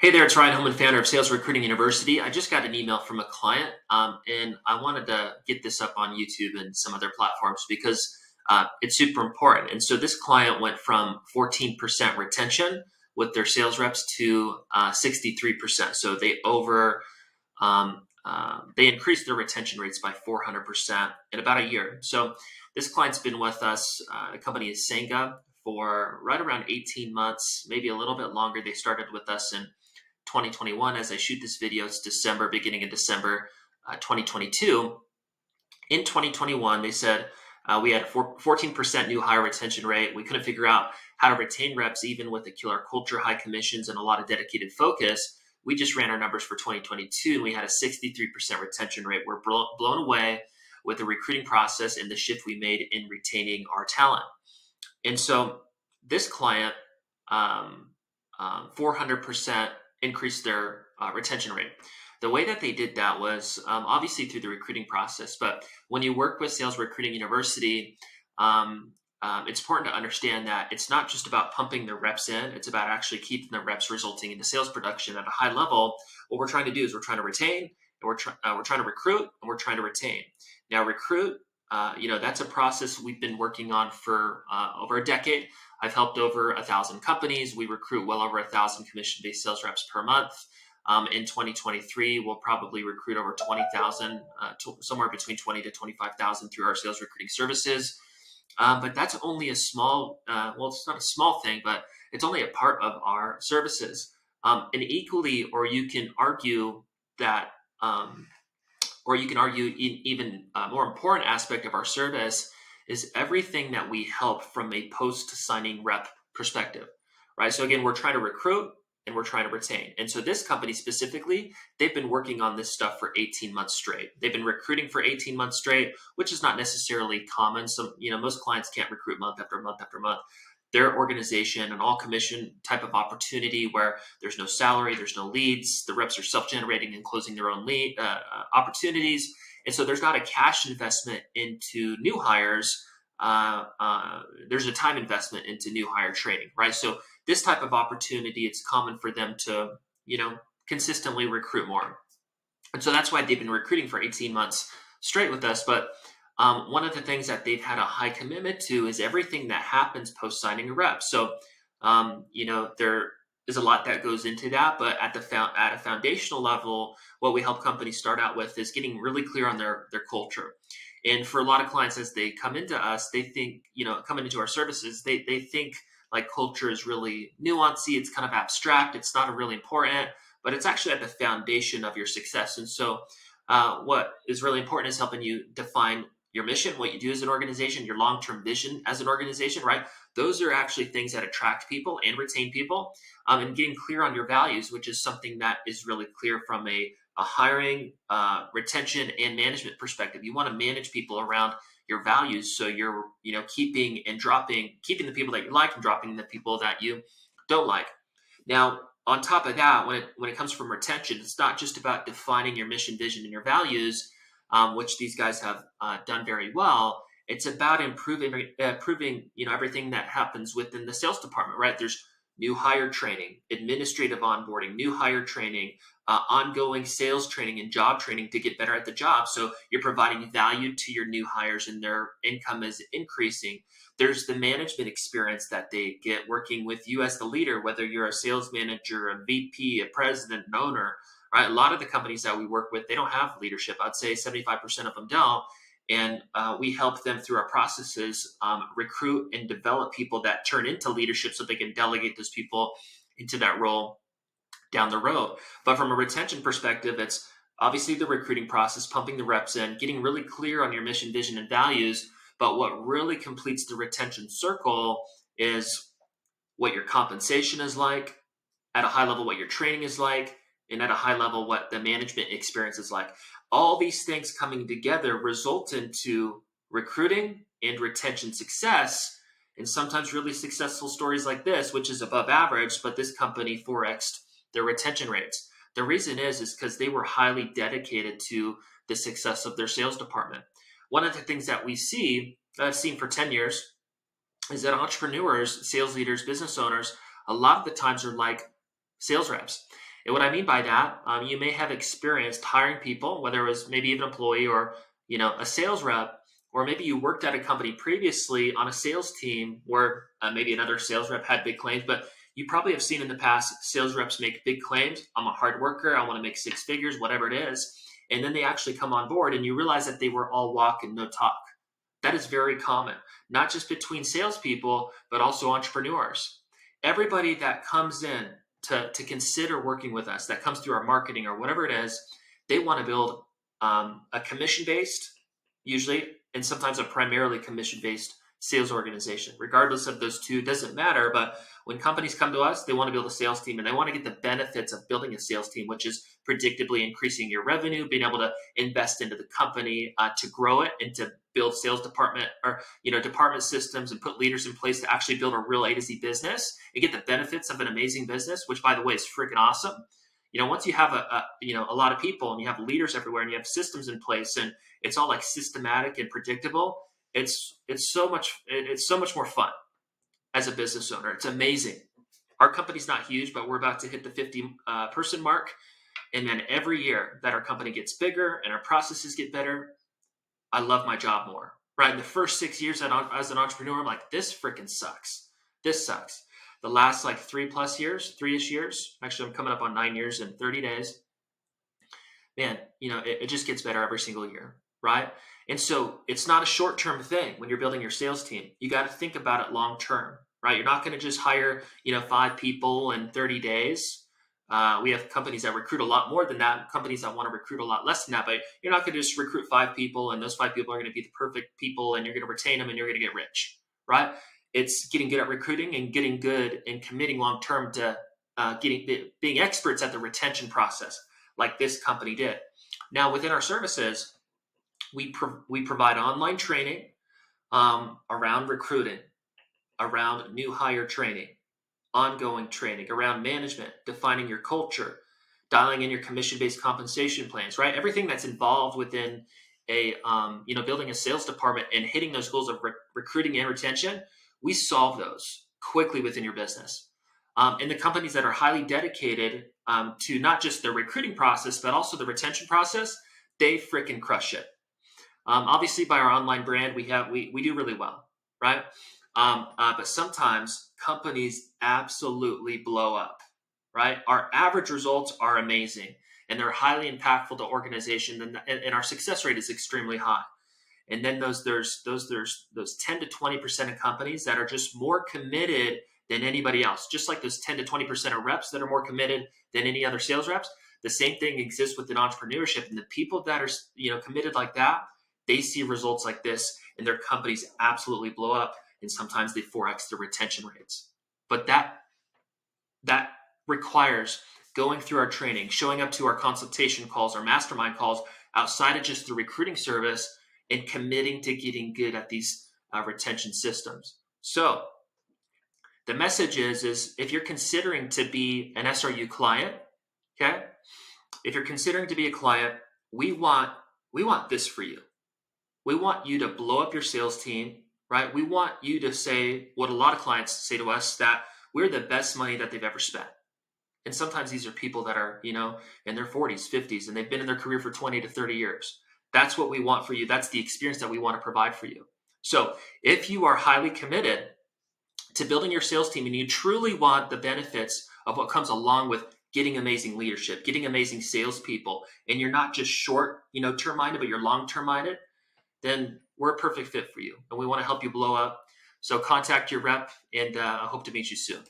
Hey there, it's Ryan Hillman, founder of Sales Recruiting University. I just got an email from a client, um, and I wanted to get this up on YouTube and some other platforms because uh, it's super important. And so this client went from 14% retention with their sales reps to uh, 63%. So they over um, uh, they increased their retention rates by 400% in about a year. So this client's been with us. Uh, the company is Senga for right around 18 months, maybe a little bit longer. They started with us in 2021. As I shoot this video, it's December, beginning of December uh, 2022. In 2021, they said uh, we had 14% new hire retention rate. We couldn't figure out how to retain reps even with a killer culture, high commissions, and a lot of dedicated focus. We just ran our numbers for 2022 and we had a 63% retention rate. We're blown away with the recruiting process and the shift we made in retaining our talent. And so this client, um, um, 400% increase their uh, retention rate. The way that they did that was um, obviously through the recruiting process, but when you work with Sales Recruiting University, um, um, it's important to understand that it's not just about pumping the reps in, it's about actually keeping the reps resulting into sales production at a high level. What we're trying to do is we're trying to retain, and we're, try- uh, we're trying to recruit, and we're trying to retain. Now, recruit, uh, you know, that's a process we've been working on for uh, over a decade. I've helped over a thousand companies. We recruit well over a thousand commission based sales reps per month. Um, in 2023, we'll probably recruit over 20,000, uh, somewhere between 20 to 25,000 through our sales recruiting services. Um, but that's only a small, uh, well, it's not a small thing, but it's only a part of our services. Um, and equally, or you can argue that, um, or you can argue even a more important aspect of our service is everything that we help from a post signing rep perspective, right? So again, we're trying to recruit and we're trying to retain. And so this company specifically, they've been working on this stuff for 18 months straight. They've been recruiting for 18 months straight, which is not necessarily common. So, you know, most clients can't recruit month after month after month. Their organization, an all commission type of opportunity where there's no salary, there's no leads, the reps are self generating and closing their own lead uh, uh opportunities and so there's not a cash investment into new hires. Uh, uh, there's a time investment into new hire training, right? So this type of opportunity, it's common for them to, you know, consistently recruit more. And so that's why they've been recruiting for 18 months straight with us. But um, one of the things that they've had a high commitment to is everything that happens post signing a rep. So, um, you know, there's a lot that goes into that but at the at a foundational level what we help companies start out with is getting really clear on their their culture and for a lot of clients as they come into us they think you know coming into our services they they think like culture is really nuancy it's kind of abstract it's not really important but it's actually at the foundation of your success and so uh, what is really important is helping you define your mission, what you do as an organization, your long term vision as an organization, right? Those are actually things that attract people and retain people. Um, and getting clear on your values, which is something that is really clear from a, a hiring, uh, retention, and management perspective. You want to manage people around your values so you're you know keeping and dropping keeping the people that you like and dropping the people that you don't like now on top of that when it when it comes from retention it's not just about defining your mission vision and your values um, which these guys have uh, done very well. It's about improving, uh, improving, you know, everything that happens within the sales department, right? There's new hire training, administrative onboarding, new hire training, uh, ongoing sales training, and job training to get better at the job. So you're providing value to your new hires, and their income is increasing. There's the management experience that they get working with you as the leader, whether you're a sales manager, a VP, a president, an owner right? A lot of the companies that we work with, they don't have leadership. I'd say 75% of them don't. And uh, we help them through our processes um, recruit and develop people that turn into leadership so they can delegate those people into that role down the road. But from a retention perspective, it's obviously the recruiting process, pumping the reps in, getting really clear on your mission, vision, and values. But what really completes the retention circle is what your compensation is like at a high level, what your training is like, and at a high level what the management experience is like. All these things coming together result into recruiting and retention success. And sometimes really successful stories like this, which is above average, but this company 4x their retention rates. The reason is is because they were highly dedicated to the success of their sales department. One of the things that we see, that I've seen for 10 years, is that entrepreneurs, sales leaders, business owners, a lot of the times are like sales reps And what I mean by that, um, you may have experienced hiring people, whether it was maybe even an employee or you know a sales rep, or maybe you worked at a company previously on a sales team where uh, maybe another sales rep had big claims, but you probably have seen in the past sales reps make big claims. I'm a hard worker. I want to make six figures, whatever it is. And then they actually come on board and you realize that they were all walk and no talk. That is very common, not just between salespeople, but also entrepreneurs. Everybody that comes in to, to consider working with us, that comes through our marketing or whatever it is, they want to build um, a commission based, usually, and sometimes a primarily commission based sales organization. Regardless of those two, it doesn't matter. But when companies come to us, they want to build a sales team and they want to get the benefits of building a sales team, which is predictably increasing your revenue, being able to invest into the company uh, to grow it and to build sales department or you know department systems and put leaders in place to actually build a real A to Z business and get the benefits of an amazing business, which by the way is freaking awesome. You know, once you have a, a you know a lot of people and you have leaders everywhere and you have systems in place and it's all like systematic and predictable it's it's so much it's so much more fun as a business owner. It's amazing. Our company's not huge, but we're about to hit the 50 uh, person mark. And then every year that our company gets bigger and our processes get better, I love my job more. Right? In the first six years as an entrepreneur, I'm like, this freaking sucks. This sucks. The last like three plus years, three ish years, actually, I'm coming up on nine years and 30 days. Man, you know, it, it just gets better every single year. Right? And so it's not a short term thing when you're building your sales team. You got to think about it long term, right? You're not going to just hire, you know, five people in 30 days. Uh, we have companies that recruit a lot more than that, companies that want to recruit a lot less than that. But you're not going to just recruit five people and those five people are going to be the perfect people and you're going to retain them and you're going to get rich, right? It's getting good at recruiting and getting good and committing long term to uh, getting being experts at the retention process, like this company did. Now, within our services, we pro- we provide online training um, around recruiting, around new hire training, ongoing training around management, defining your culture, dialing in your commission-based compensation plans, right? Everything that's involved within a um, you know building a sales department and hitting those goals of re- recruiting and retention, we solve those quickly within your business. Um, and the companies that are highly dedicated um, to not just the recruiting process but also the retention process, they freaking crush it. Um, obviously, by our online brand, we have we we do really well, right? Um, uh, but sometimes companies absolutely blow up, right? Our average results are amazing and they're highly impactful to organization, and, and our success rate is extremely high. And then those there's those there's those 10 to 20 percent of companies that are just more committed than anybody else. Just like those 10 to 20 percent of reps that are more committed than any other sales reps. The same thing exists within entrepreneurship, and the people that are you know committed like that they see results like this and their companies absolutely blow up and sometimes they 4x their retention rates. But that that requires going through our training, showing up to our consultation calls, our mastermind calls outside of just the recruiting service and committing to getting good at these uh, retention systems. So the message is is if you're considering to be an SRU client, okay? If you're considering to be a client, we want we want this for you. We want you to blow up your sales team, right? We want you to say what a lot of clients say to us that we're the best money that they've ever spent. And sometimes these are people that are, you know, in their 40s, 50s, and they've been in their career for 20 to 30 years. That's what we want for you. That's the experience that we want to provide for you. So if you are highly committed to building your sales team and you truly want the benefits of what comes along with getting amazing leadership, getting amazing salespeople, and you're not just short, you know, term minded, but you're long term minded, then we're a perfect fit for you and we want to help you blow up. So contact your rep and uh, I hope to meet you soon.